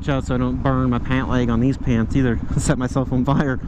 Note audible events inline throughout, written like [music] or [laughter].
watch out so I don't burn my pant leg on these pants either. [laughs] Set myself on fire.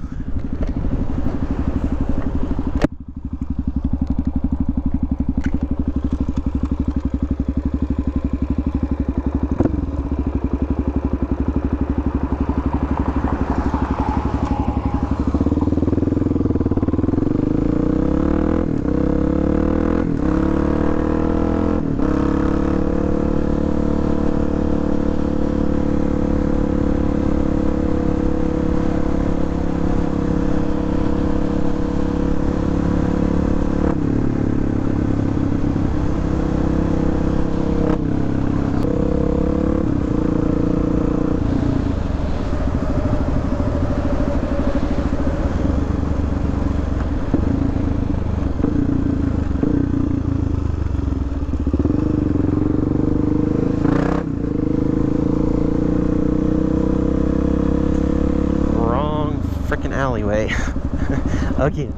Freaking alleyway. [laughs] Again.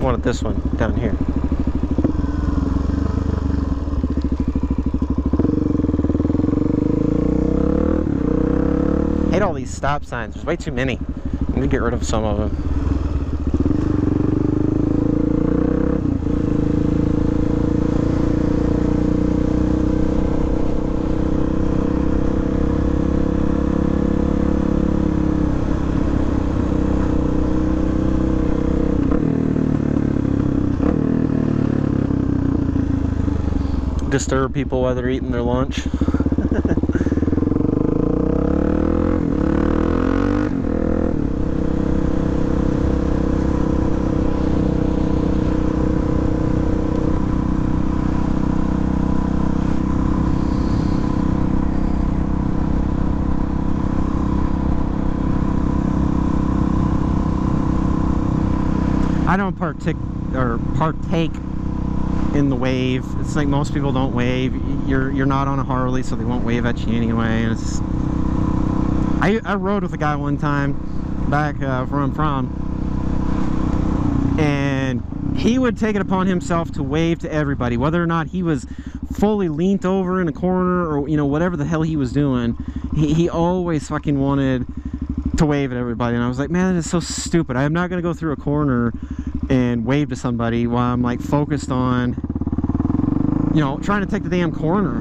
Wanted this one down here. These stop signs. There's way too many. I need to get rid of some of them. Disturb people while they're eating their lunch. [laughs] I don't partake or partake in the wave. It's like most people don't wave. You're you're not on a Harley, so they won't wave at you anyway. And it's I I rode with a guy one time back uh, where from, and he would take it upon himself to wave to everybody, whether or not he was fully leaned over in a corner or you know whatever the hell he was doing. He he always fucking wanted to wave at everybody, and I was like, man, that is so stupid. I'm not gonna go through a corner and wave to somebody while I'm like focused on, you know, trying to take the damn corner.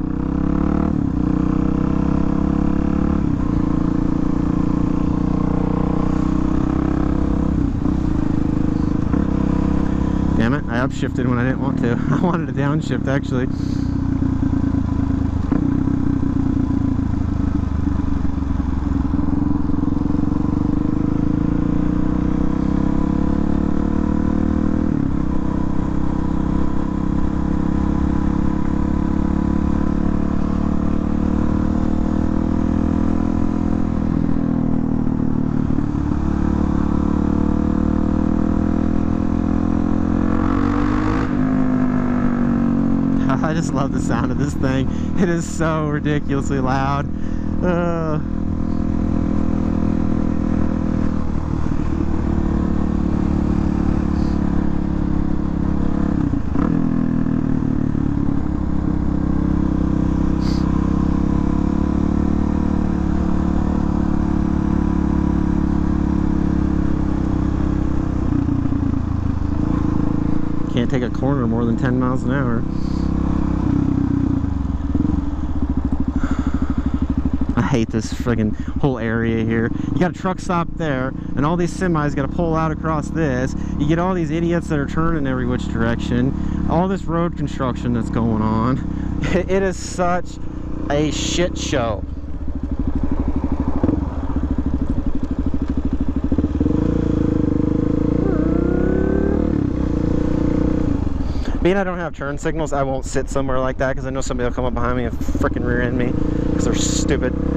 Damn it, I upshifted when I didn't want to. [laughs] I wanted to downshift actually. I just love the sound of this thing. It is so ridiculously loud. Uh, can't take a corner more than 10 miles an hour. Hate this friggin' whole area here. You got a truck stop there, and all these semis got to pull out across this. You get all these idiots that are turning every which direction. All this road construction that's going on. [laughs] It is such a shit show. Being I don't have turn signals, I won't sit somewhere like that because I know somebody will come up behind me and freaking rear end me because they're stupid.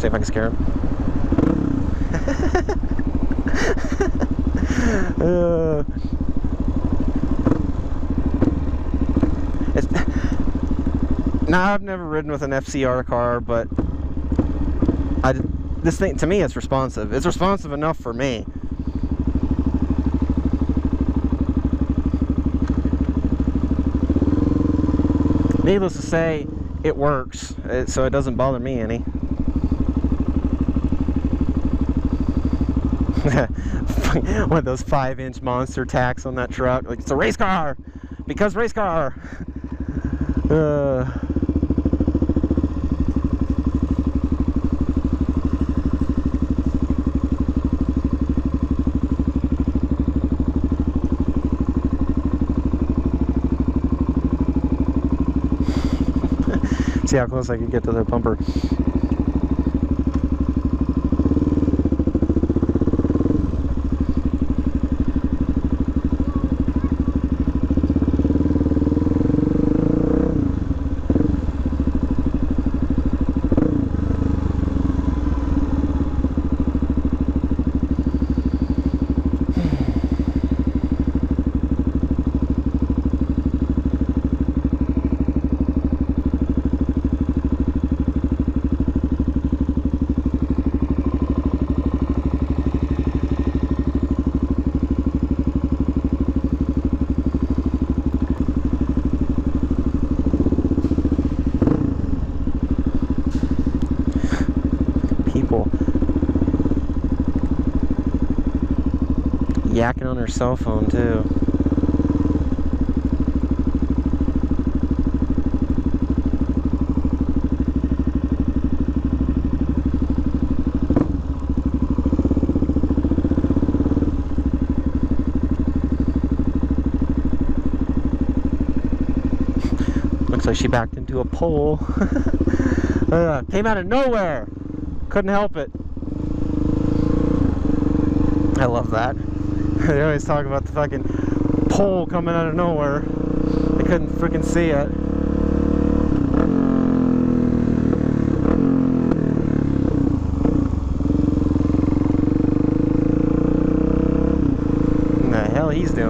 See if I can scare him. [laughs] uh, [laughs] Now I've never ridden with an FCR carb, but I this thing to me it's responsive. It's responsive enough for me. Needless to say, it works, it, so it doesn't bother me any. [laughs] One of those five-inch monster tacks on that truck, like it's a race car, because race car. Uh, [laughs] see how close I could get to the bumper. People yakking on her cell phone too. [laughs] Looks like she backed into a pole. [laughs] uh, came out of nowhere. Couldn't help it. I love that. [laughs] they always talk about the fucking pole coming out of nowhere. They couldn't freaking see it. The hell he's doing?